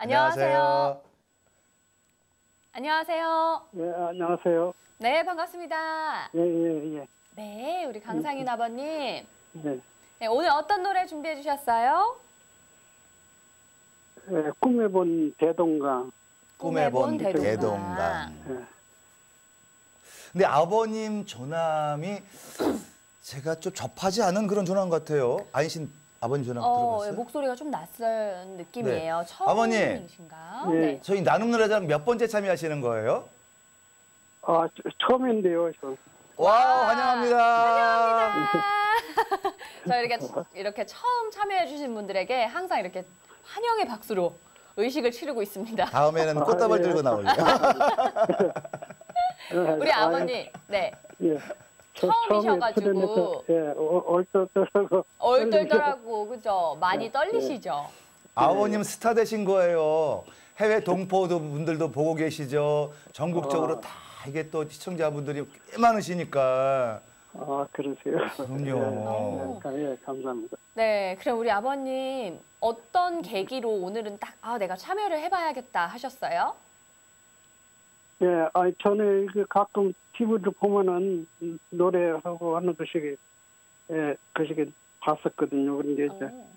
안녕하세요. 안녕하세요. 예, 안녕하세요. 네, 반갑습니다. 예, 예, 예. 네, 우리 강상윤 아버님. 예. 네, 오늘 어떤 노래 준비해 주셨어요? 예, 꿈에 본 대동강. 꿈에 본 대동강. 대동강. 예. 근데 아버님 조남이 제가 좀 접하지 않은 그런 조남 같아요. 아니신 아버님 조남 어, 들어봤어요? 목소리가 좀 낯선 느낌이에요. 네. 아버님. 처음이신가? 네. 네. 저희 나눔 노래자랑 몇 번째 참여하시는 거예요? 아, 저- 처음인데요, 저. 와, 환영합니다. 저 이렇게 이렇게 처음 참여해 주신 분들에게 항상 이렇게 환영의 박수로 의식을 치르고 있습니다. 다음에는 꽃다발 아, 예. 들고 나올래요. 예, 우리 아, 아버님, 네. 예. 저 처음이셔가지고. 예, 어, 얼떨떨하고. 얼떨떨하고 그죠? 많이 떨리시죠? 아버님 스타 되신 거예요. 해외 동포 분들도 보고 계시죠. 전국적으로 아. 다 이게 또 시청자분들이 꽤 많으시니까. 아, 그러세요. 그럼요. 예, 예, 감사합니다. 네, 그럼 우리 아버님 어떤 계기로 오늘은 딱 아 내가 참여를 해봐야겠다 하셨어요? 예, 아, 저는 그 가끔 TV를 보면은 음, 노래하고 하는 것이, 예, 그시기 봤었거든요. 그런데 이제 어.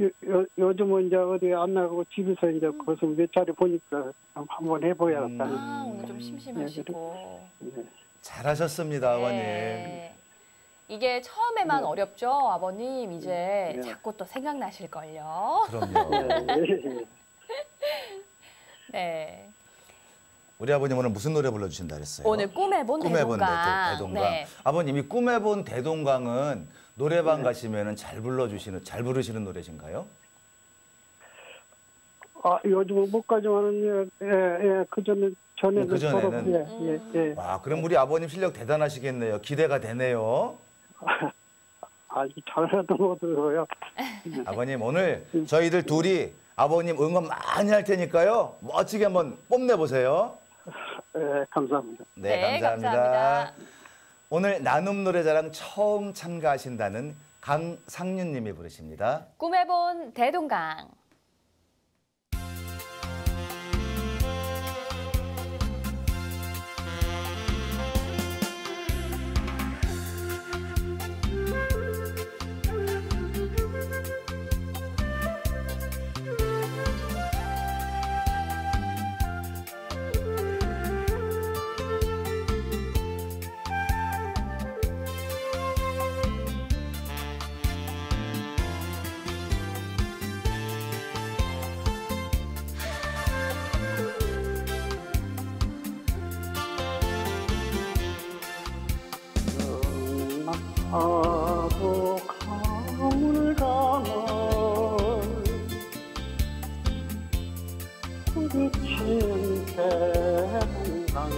요, 요, 요즘은 이제 어디 안 나가고 집에서 이제 거기서 몇 차례 보니까 한번 해보야 겠다. 는아 오늘 좀 심심하시고. 네. 잘하셨습니다, 아버님. 네. 이게 처음에만 네. 어렵죠, 아버님. 이제 네. 자꾸 또 생각나실 걸요. 그럼요. 예, 예. 네. 우리 아버님 오늘 무슨 노래 불러주신다 그랬어요? 오늘 꿈에 본 꿈에 본 대동강. 대- 대동 강. 네. 아버님이 꿈에 본 대동강은 노래방 가시면은 잘 불러주시는 잘 부르시는 노래신가요? 아, 요즘은 못 가져가는, 예, 예, 그 전에, 전에도 그 전에는? 서로, 예, 예, 예. 와, 그럼 우리 아버님 실력 대단하시겠네요. 기대가 되네요. 아주 잘하던 것들어요. 아버님 오늘 저희들 둘이 아버님 응원 많이 할 테니까요. 멋지게 한번 뽐내 보세요. 예, 감사합니다. 네, 감사합니다. 오늘 나눔 노래자랑 처음 참가하신다는 강상윤 님이 부르십니다. 꿈에 본 대동강. 하고 강을 가는 부딪힌 대동강물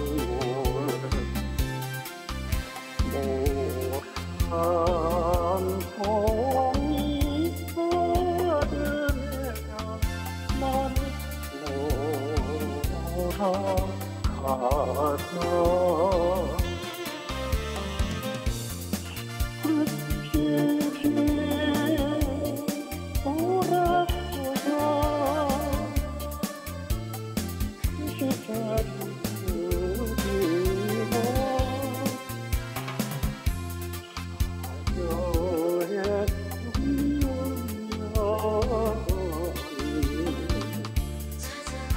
모란 홍이 흐르며 나는 돌아가서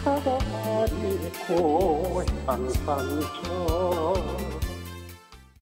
사랑이 고향 상처